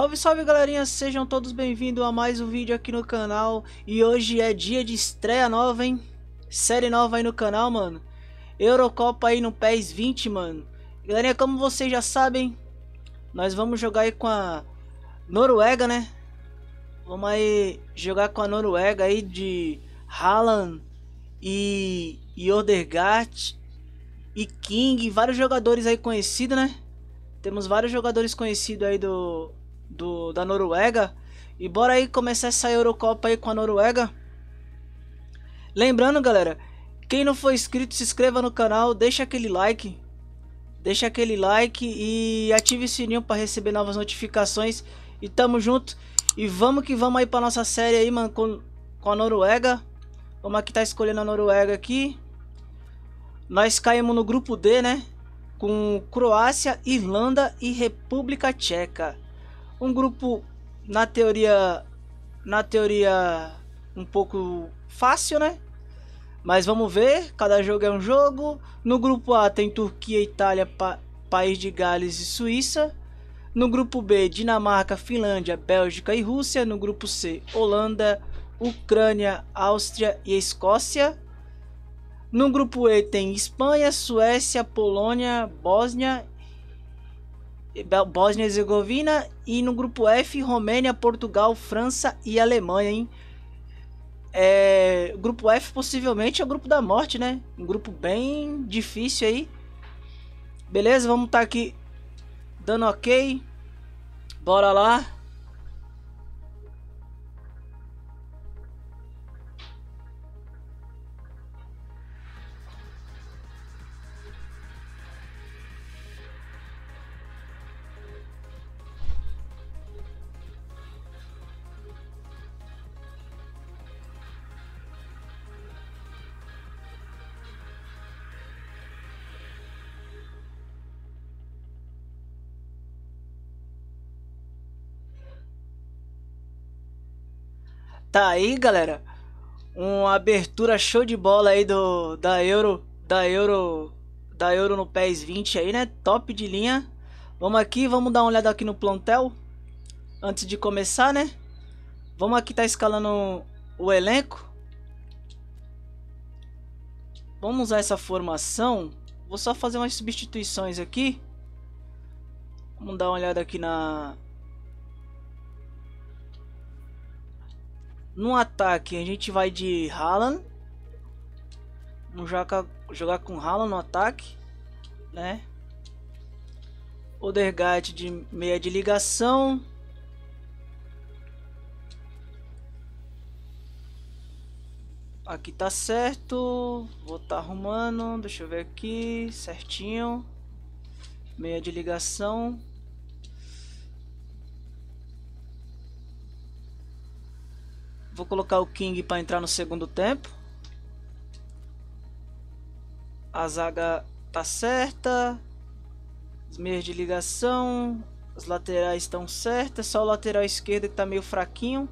Salve, salve galerinha, sejam todos bem-vindos a mais um vídeo aqui no canal E hoje é dia de estreia nova, hein? Série nova aí no canal, mano Eurocopa aí no PES 20, mano Galerinha, como vocês já sabem Nós vamos jogar aí com a Noruega, né? Vamos aí jogar com a Noruega aí de Haaland e, e e King Vários jogadores aí conhecidos, né? Temos vários jogadores conhecidos aí do, do, da Noruega. E bora aí começar essa Eurocopa aí com a Noruega. Lembrando, galera, quem não for inscrito, se inscreva no canal, deixa aquele like. Deixa aquele like e ative o sininho para receber novas notificações. E tamo junto. E vamos que vamos aí para nossa série aí, mano, com, com a Noruega. Vamos aqui tá escolhendo a Noruega aqui. Nós caímos no grupo D, né? Com Croácia, Irlanda e República Tcheca um grupo na teoria na teoria um pouco fácil, né? Mas vamos ver, cada jogo é um jogo. No grupo A tem Turquia, Itália, pa País de Gales e Suíça. No grupo B, Dinamarca, Finlândia, Bélgica e Rússia. No grupo C, Holanda, Ucrânia, Áustria e Escócia. No grupo E tem Espanha, Suécia, Polônia, Bósnia Bósnia e Herzegovina e no grupo F, Romênia, Portugal, França e Alemanha, hein? É, grupo F possivelmente é o grupo da morte, né? Um grupo bem difícil aí. Beleza, vamos estar tá aqui dando ok. Bora lá. Tá aí, galera. Uma abertura show de bola aí do da Euro, da Euro, da Euro no PES 20 aí, né? Top de linha. Vamos aqui, vamos dar uma olhada aqui no plantel antes de começar, né? Vamos aqui tá escalando o elenco. Vamos usar essa formação. Vou só fazer umas substituições aqui. Vamos dar uma olhada aqui na No ataque a gente vai de Haaland. Vamos jogar, jogar com Haaland no ataque, né? Odegaard de meia de ligação. Aqui tá certo. Vou tá arrumando. Deixa eu ver aqui. Certinho. Meia de ligação. Vou colocar o King para entrar no segundo tempo. A zaga tá certa. Os meios de ligação. As laterais estão certas. Só o lateral esquerdo que tá meio fraquinho.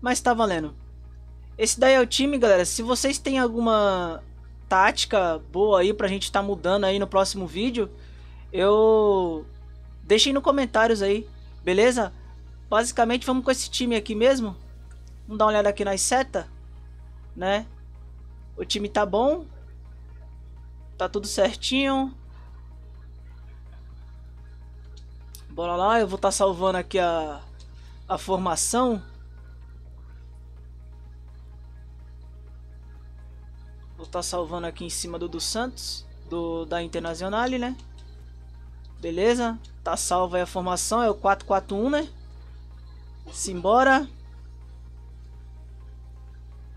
Mas tá valendo. Esse daí é o time, galera. Se vocês têm alguma tática boa aí pra gente tá mudando aí no próximo vídeo, eu deixem no comentários aí, beleza? Basicamente vamos com esse time aqui mesmo. Vamos dar uma olhada aqui nas setas, né? O time tá bom. Tá tudo certinho. Bora lá, eu vou estar tá salvando aqui a, a formação. Vou estar tá salvando aqui em cima do do Santos, do da Internacional, né? Beleza? Tá salva aí a formação, é o 4-4-1, né? Simbora.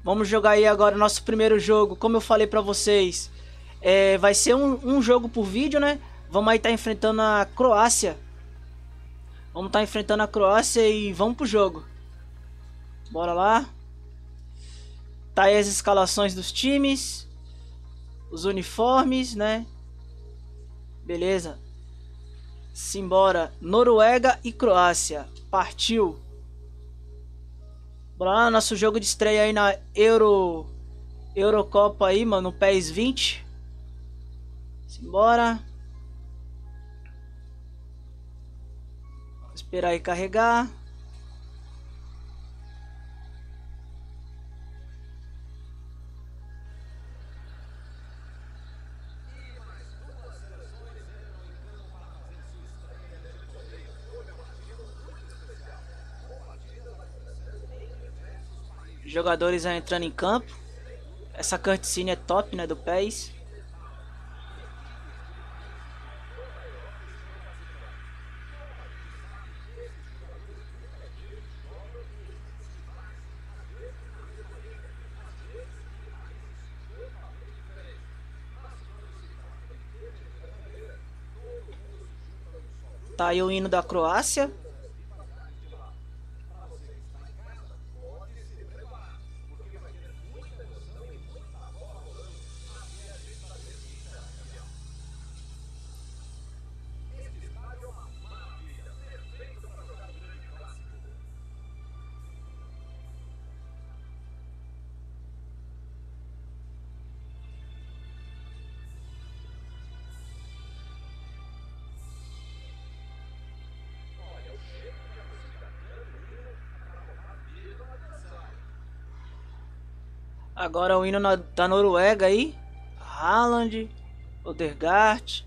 Vamos jogar aí agora nosso primeiro jogo. Como eu falei pra vocês, é, vai ser um, um, jogo por vídeo, né? Vamos aí estar tá enfrentando a Croácia. Vamos estar tá enfrentando a Croácia e vamos pro jogo. Bora lá. Tá aí as escalações dos times. Os uniformes, né? Beleza. Simbora. Noruega e Croácia. Partiu. Lá, nosso jogo de estreia aí na Euro... Eurocopa aí, mano, no PES 20. Simbora. Esperar aí carregar. Jogadores entrando em campo. Essa cutscene é top, né, do PES. Tá aí o hino da Croácia. Agora o hino da Noruega aí. Haaland, Odergaard.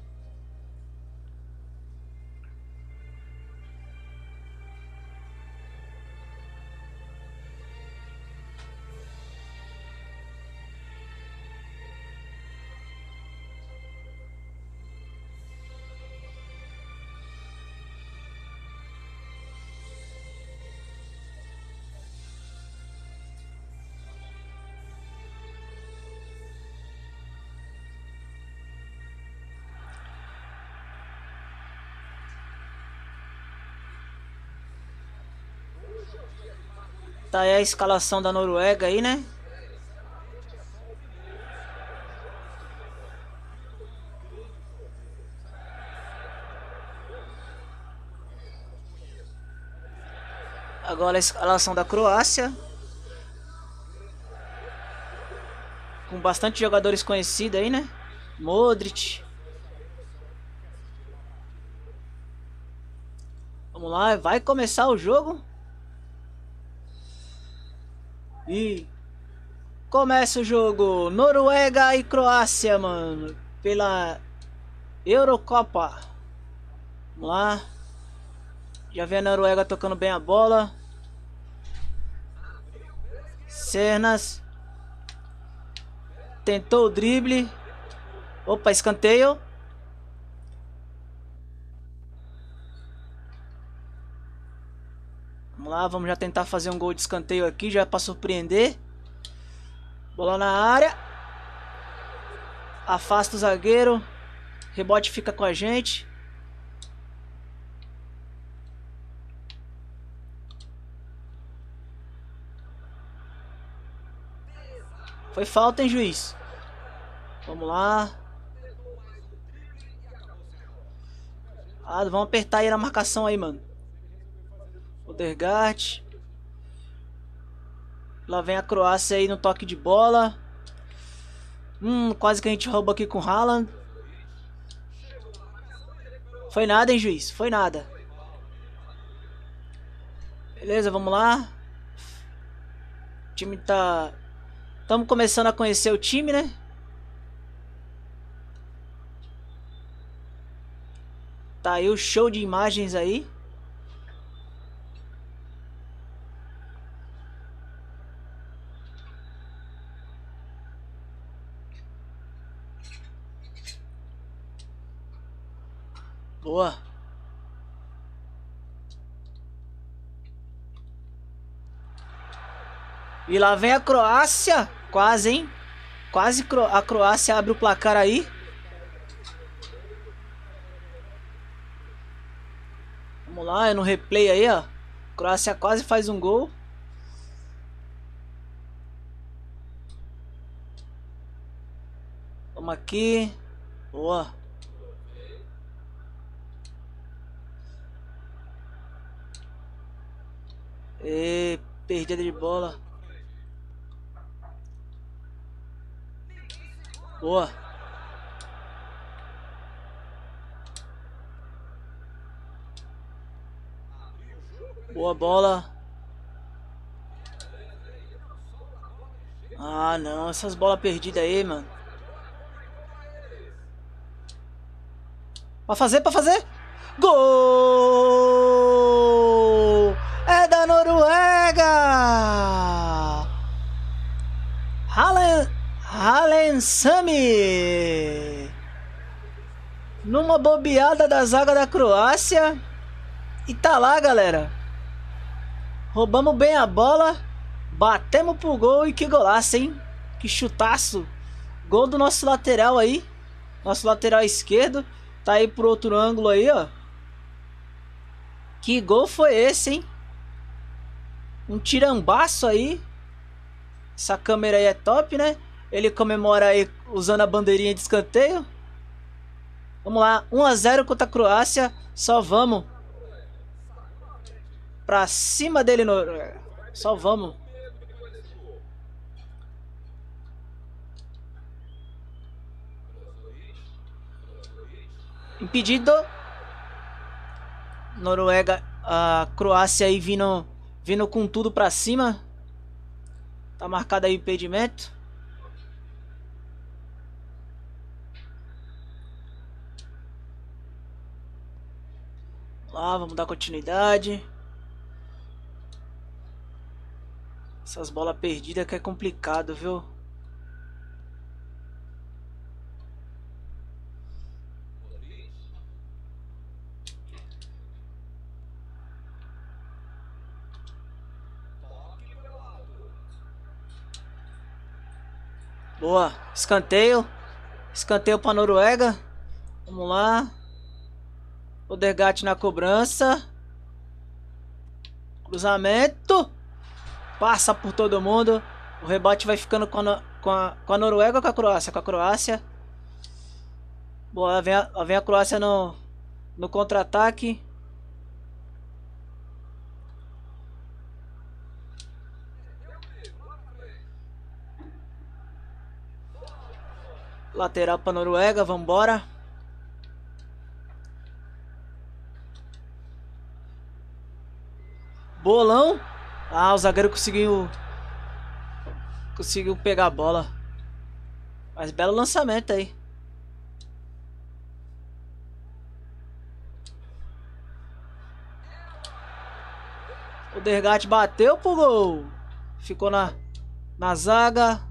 Tá aí a escalação da Noruega aí, né? Agora a escalação da Croácia. Com bastante jogadores conhecidos aí, né? Modric. Vamos lá, vai começar o jogo. E começa o jogo Noruega e Croácia, mano, pela Eurocopa. Vamos lá. Já vem a Noruega tocando bem a bola. Cernas. Tentou o drible. Opa, escanteio. Lá, vamos já tentar fazer um gol de escanteio aqui, já para surpreender. Bola na área. Afasta o zagueiro. Rebote fica com a gente. Foi falta, hein, juiz? Vamos lá. Ah, vamos apertar aí na marcação aí, mano. Odergaard. Lá vem a Croácia aí no toque de bola. Hum, quase que a gente rouba aqui com o Haaland. Foi nada, hein, juiz? Foi nada. Beleza, vamos lá. O time tá... Estamos começando a conhecer o time, né? Tá aí o show de imagens aí. Boa. E lá vem a Croácia. Quase, hein? Quase a Croácia abre o placar aí. Vamos lá, é no replay aí, ó. Croácia quase faz um gol. Vamos aqui. Boa. E Perdida de bola. Boa. Boa bola. Ah, não. Essas bolas perdidas aí, mano. Pra fazer, pra fazer. Gol! É da Noruega! Halen, Halen Sami! Numa bobeada da zaga da Croácia. E tá lá, galera. Roubamos bem a bola. Batemos pro gol e que golaço, hein? Que chutaço. Gol do nosso lateral aí. Nosso lateral esquerdo. Tá aí pro outro ângulo aí, ó. Que gol foi esse, hein? Um tirambaço aí. Essa câmera aí é top, né? Ele comemora aí usando a bandeirinha de escanteio. Vamos lá, 1 a 0 contra a Croácia. Só vamos. Pra cima dele no... Só vamos. Impedido. Noruega, a Croácia aí vindo, vindo com tudo pra cima. Tá marcado aí o impedimento. Lá, vamos dar continuidade. Essas bolas perdidas que é complicado, viu? Boa. Escanteio. Escanteio para Noruega. Vamos lá. Odegaard na cobrança. Cruzamento. Passa por todo mundo. O rebate vai ficando com a, com a, com a Noruega ou com a Croácia? Com a Croácia. Boa, vem a, vem a Croácia no, no contra-ataque. Lateral para Noruega, vambora. Bolão. Ah, o zagueiro conseguiu conseguiu pegar a bola. Mas belo lançamento aí. O Dergat bateu pro gol. Ficou na na zaga.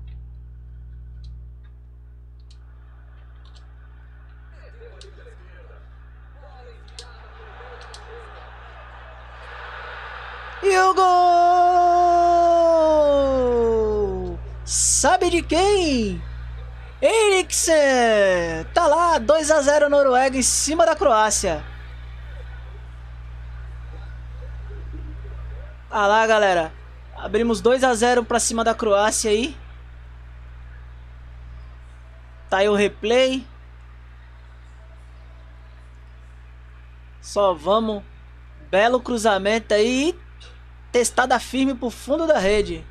O gol! Sabe de quem? Eriksen! Tá lá, 2 a 0 Noruega em cima da Croácia. Ah lá, galera. Abrimos 2 a 0 para cima da Croácia aí. Tá aí o replay. Só vamos. Belo cruzamento aí testada firme pro fundo da rede.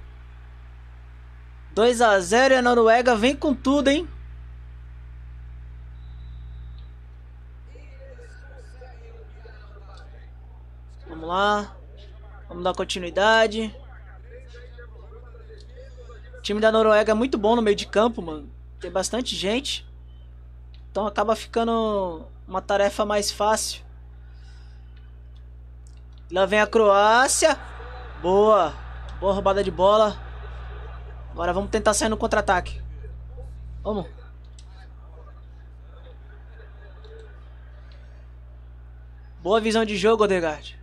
2 a 0 e a Noruega vem com tudo, hein? Vamos lá. Vamos dar continuidade. O time da Noruega é muito bom no meio de campo, mano. Tem bastante gente. Então acaba ficando uma tarefa mais fácil. Lá vem a Croácia. Boa. Boa roubada de bola. Agora vamos tentar sair no contra-ataque. Vamos. Boa visão de jogo, Odegaard.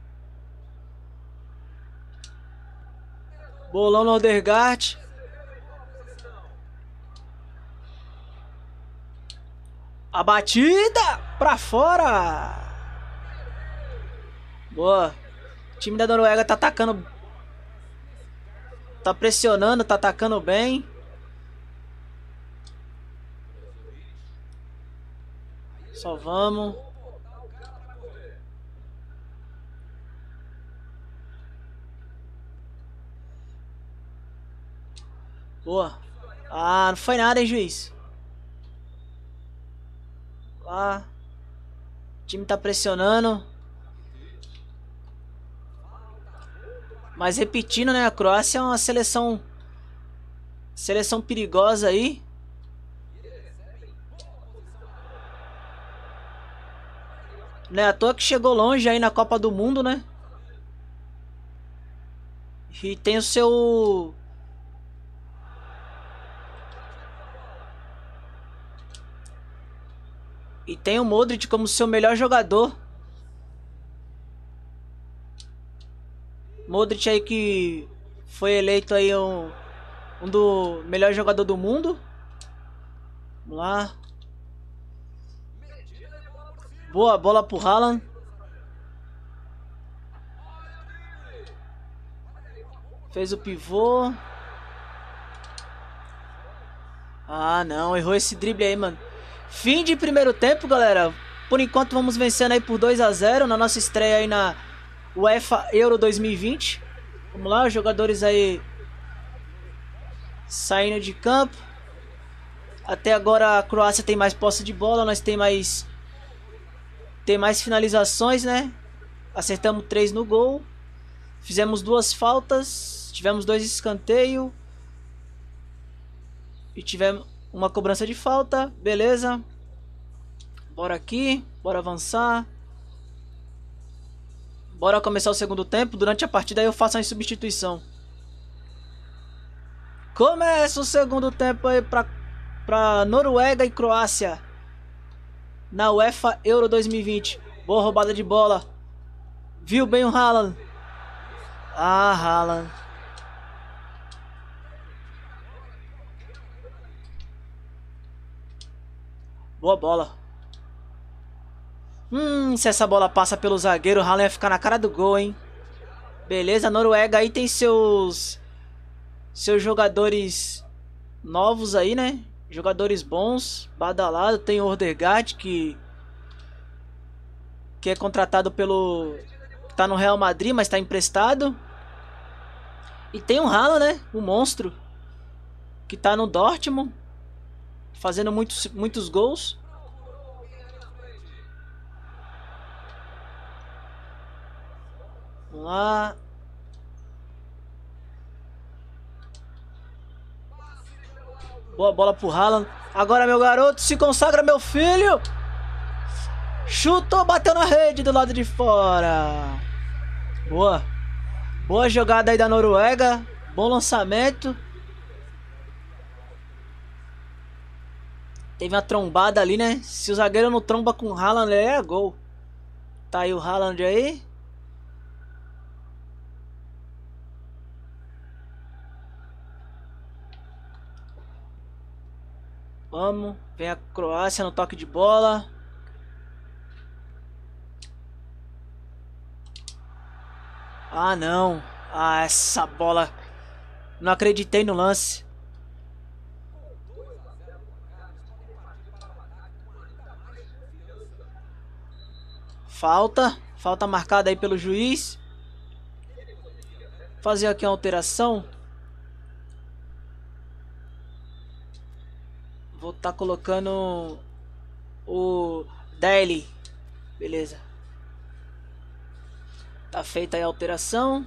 Bolão no Odegaard. A batida pra fora. Boa. O time da Noruega tá atacando Tá pressionando, tá atacando bem. Só vamos. Boa. Ah, não foi nada, hein, juiz. Lá. O time tá pressionando. Mas repetindo, né? A Croácia é uma seleção. Seleção perigosa aí. Né, à toa que chegou longe aí na Copa do Mundo, né? E tem o seu E tem o Modric como seu melhor jogador. Modric aí que foi eleito aí um, um do melhor jogador do mundo. Vamos lá. Boa bola pro Haaland. Fez o pivô. Ah, não. Errou esse drible aí, mano. Fim de primeiro tempo, galera. Por enquanto vamos vencendo aí por 2 a 0 na nossa estreia aí na UEFA Euro 2020. Vamos lá, os jogadores aí saindo de campo. Até agora a Croácia tem mais posse de bola, nós tem mais tem mais finalizações, né? Acertamos três no gol. Fizemos duas faltas, tivemos dois escanteios e tivemos uma cobrança de falta, beleza. Bora aqui, bora avançar. Bora começar o segundo tempo. Durante a partida eu faço a substituição. Começa o segundo tempo aí pra, pra Noruega e Croácia. Na UEFA Euro 2020. Boa roubada de bola. Viu bem o Haaland. Ah, Haaland. Boa bola. Hum, se essa bola passa pelo zagueiro, o Haaland vai ficar na cara do gol, hein? Beleza, a Noruega aí tem seus... Seus jogadores novos aí, né? Jogadores bons, badalado. Tem o Ordegaard que... Que é contratado pelo... Tá no Real Madrid, mas tá emprestado. E tem o Haaland, né? O monstro. Que tá no Dortmund fazendo muitos, muitos gols. Vamos lá. Boa bola pro Haaland. Agora, meu garoto, se consagra, meu filho. Chutou, bateu na rede do lado de fora. Boa. Boa jogada aí da Noruega. Bom lançamento. Teve uma trombada ali, né? Se o zagueiro não tromba com o Haaland, é gol. Tá aí o Haaland aí. Vamos. Vem a Croácia no toque de bola. Ah, não. Ah, essa bola. Não acreditei no lance. Falta. Falta marcada aí pelo juiz. Fazer aqui uma alteração. Vou estar tá colocando o Daily. Beleza. Tá feita a alteração.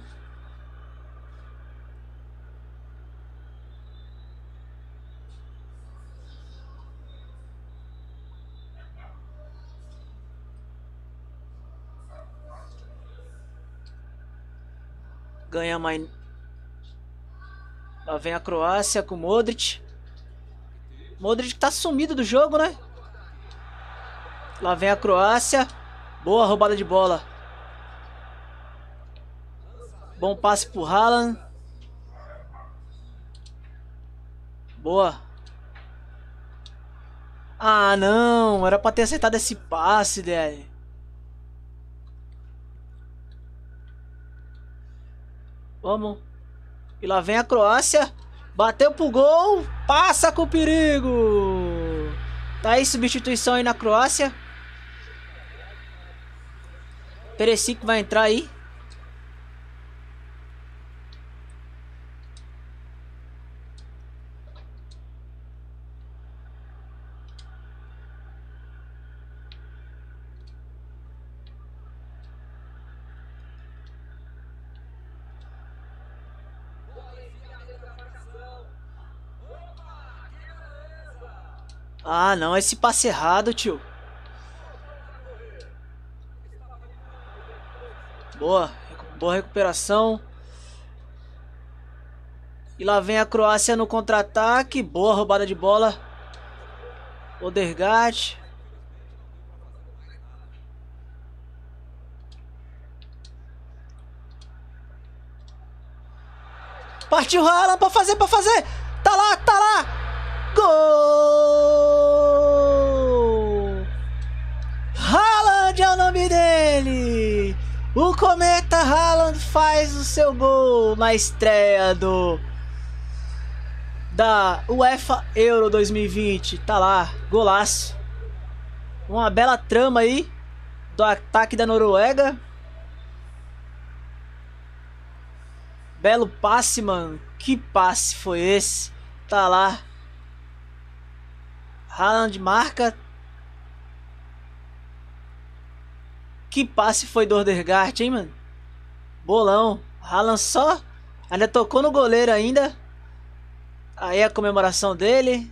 Ganha mais. Lá vem a Croácia com Modric. Modric tá sumido do jogo, né? Lá vem a Croácia. Boa roubada de bola. Bom passe pro Haaland. Boa. Ah, não. Era pra ter acertado esse passe, velho. Vamos. E lá vem a Croácia. Bateu pro gol. Passa com perigo. Tá aí substituição aí na Croácia. Perecic vai entrar aí. Ah, não, esse passe errado, tio. Boa, boa recuperação. E lá vem a Croácia no contra-ataque. Boa roubada de bola. Odergaard. Partiu Haaland pra fazer, pra fazer. Tá lá, tá lá. Gol! Haaland é o nome O Cometa Haaland faz o seu gol na estreia do da UEFA Euro 2020. Tá lá, golaço. Uma bela trama aí do ataque da Noruega. Belo passe, mano. Que passe foi esse? Tá lá. Haaland marca. Que passe foi do Ordergart, hein, mano? Bolão. Haaland só. Ainda tocou no goleiro ainda. Aí a comemoração dele.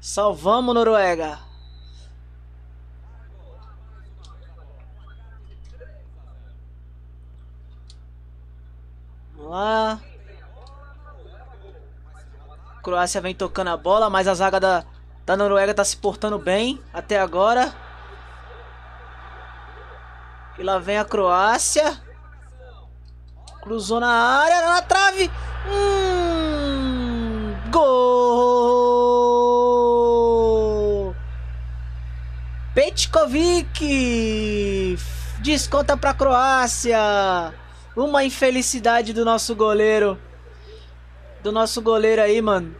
Salvamos Noruega. Vamos lá. Croácia vem tocando a bola, mas a zaga da, da Noruega tá se portando bem até agora. E lá vem a Croácia. Cruzou na área, na trave. Hum, gol! Petkovic desconta para a Croácia. Uma infelicidade do nosso goleiro. Do nosso goleiro aí, mano.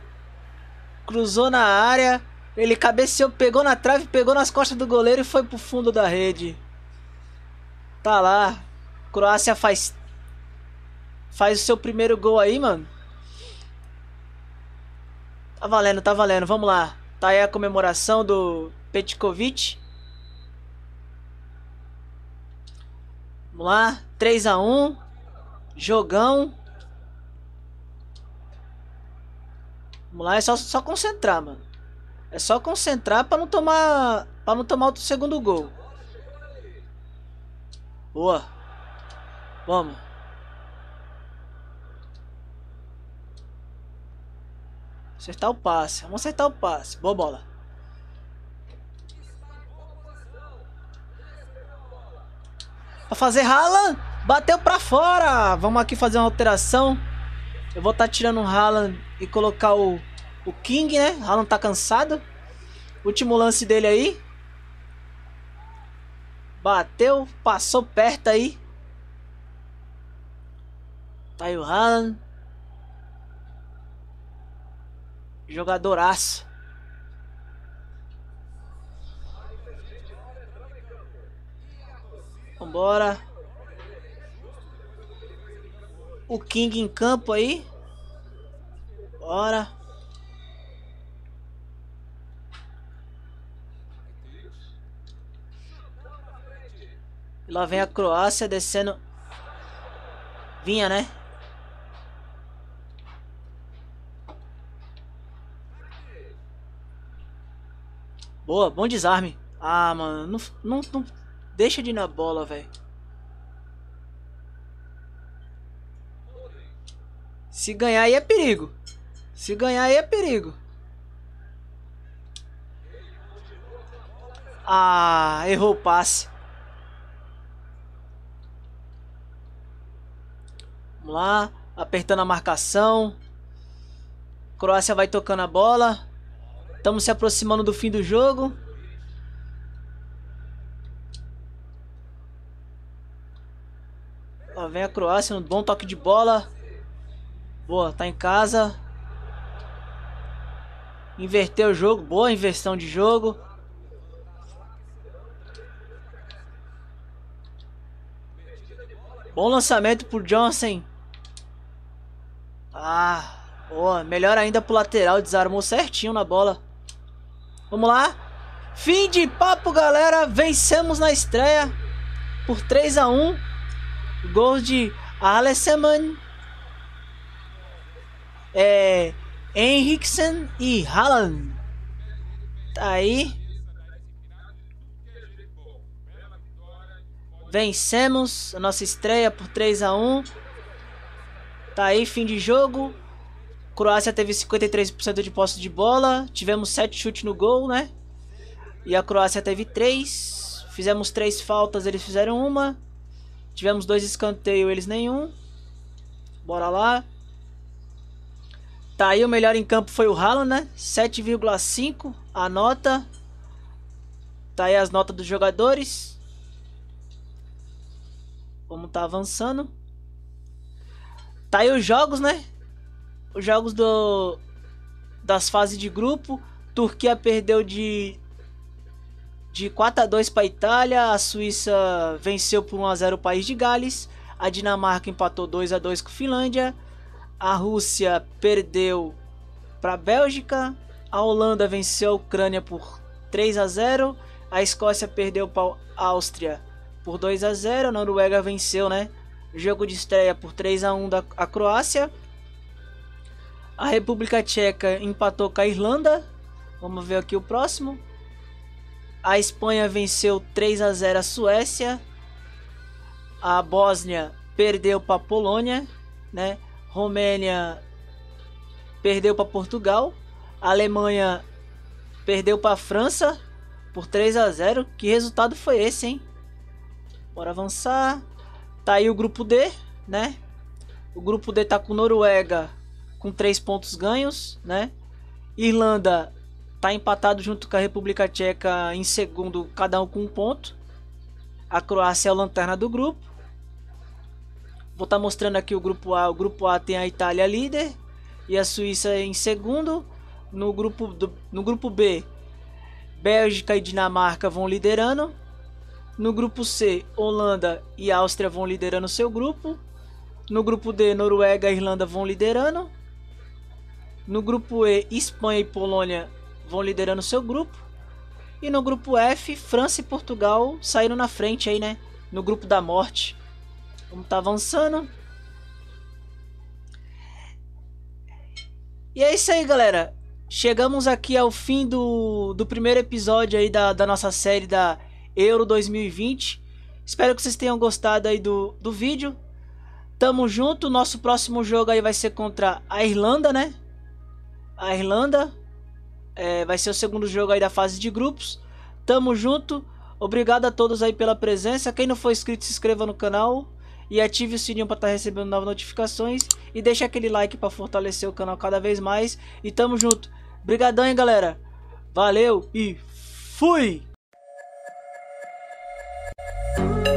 Cruzou na área. Ele cabeceou, pegou na trave, pegou nas costas do goleiro e foi pro fundo da rede. Tá lá. Croácia faz Faz o seu primeiro gol aí, mano. Tá valendo, tá valendo. Vamos lá. Tá aí a comemoração do Petkovic. Vamos lá. 3 a 1 Jogão. Vamos lá, é só, só concentrar, mano. É só concentrar para não tomar para não tomar o segundo gol. Boa. Vamos. Acertar o passe. Vamos acertar o passe. Boa bola. Pra fazer Haaland. Bateu pra fora. Vamos aqui fazer uma alteração. Eu vou estar tá tirando o Haaland e colocar o, o King, né? Haaland tá cansado. Último lance dele aí. Bateu, passou perto aí. Tá aí o Haaland. Jogadoraço. Vambora. O King em campo aí. Bora. Lá vem a Croácia descendo. Vinha, né? Boa, bom desarme. Ah, mano, não, não, não deixa de ir na bola, velho. Se ganhar aí é perigo. Se ganhar aí é perigo. Ah, errou o passe. Vamos lá, apertando a marcação. Croácia vai tocando a bola. Estamos se aproximando do fim do jogo. Lá vem a Croácia, um bom toque de bola. Boa, tá em casa. Inverteu o jogo, boa inversão de jogo. Bom lançamento por Johnson. Ah, boa. Melhor ainda pro lateral, desarmou certinho na bola. Vamos lá. Fim de papo, galera. Vencemos na estreia por 3 a 1 Gols de Alesseman, é, Henriksen e Haaland. Tá aí. Vencemos a nossa estreia por 3 a 1 Tá aí, fim de jogo. Croácia teve 53% de posse de bola. Tivemos 7 chutes no gol, né? E a Croácia teve 3. Fizemos 3 faltas, eles fizeram uma. Tivemos dois escanteios, eles nenhum. Bora lá. Tá aí, o melhor em campo foi o Haaland, né? 7,5 a nota. Tá aí as notas dos jogadores. Como tá avançando. Tá aí os jogos, né? Os jogos do das fases de grupo. Turquia perdeu de de 4 a 2 para a Itália, a Suíça venceu por 1 a 0 o país de Gales, a Dinamarca empatou 2 a 2 com a Finlândia, a Rússia perdeu para a Bélgica, a Holanda venceu a Ucrânia por 3 a 0, a Escócia perdeu para a Áustria por 2 a 0, a Noruega venceu, né? Jogo de estreia por 3 a 1 da a Croácia. A República Tcheca empatou com a Irlanda. Vamos ver aqui o próximo. A Espanha venceu 3 a 0 a Suécia. A Bósnia perdeu para a Polônia, né? Romênia perdeu para Portugal. A Alemanha perdeu para a França por 3 a 0. Que resultado foi esse, hein? Bora avançar. Tá aí o grupo D, né? O grupo D tá com Noruega com 3 pontos ganhos, né? Irlanda tá empatado junto com a República Tcheca em segundo, cada um com um ponto. A Croácia é a lanterna do grupo. Vou estar tá mostrando aqui o grupo A. O grupo A tem a Itália líder e a Suíça em segundo. No grupo, do, no grupo B, Bélgica e Dinamarca vão liderando. No grupo C, Holanda e Áustria vão liderando seu grupo. No grupo D, Noruega e Irlanda vão liderando. No grupo E, Espanha e Polônia vão liderando seu grupo. E no grupo F, França e Portugal saíram na frente aí, né? No grupo da morte. Vamos tá avançando. E é isso aí, galera. Chegamos aqui ao fim do, do primeiro episódio aí da, da nossa série da Euro 2020. Espero que vocês tenham gostado aí do, do vídeo. Tamo junto. Nosso próximo jogo aí vai ser contra a Irlanda, né? A Irlanda. É, vai ser o segundo jogo aí da fase de grupos. Tamo junto. Obrigado a todos aí pela presença. Quem não for inscrito, se inscreva no canal. E ative o sininho para estar tá recebendo novas notificações. E deixa aquele like para fortalecer o canal cada vez mais. E tamo junto. Obrigadão, hein, galera. Valeu e fui! Ooh.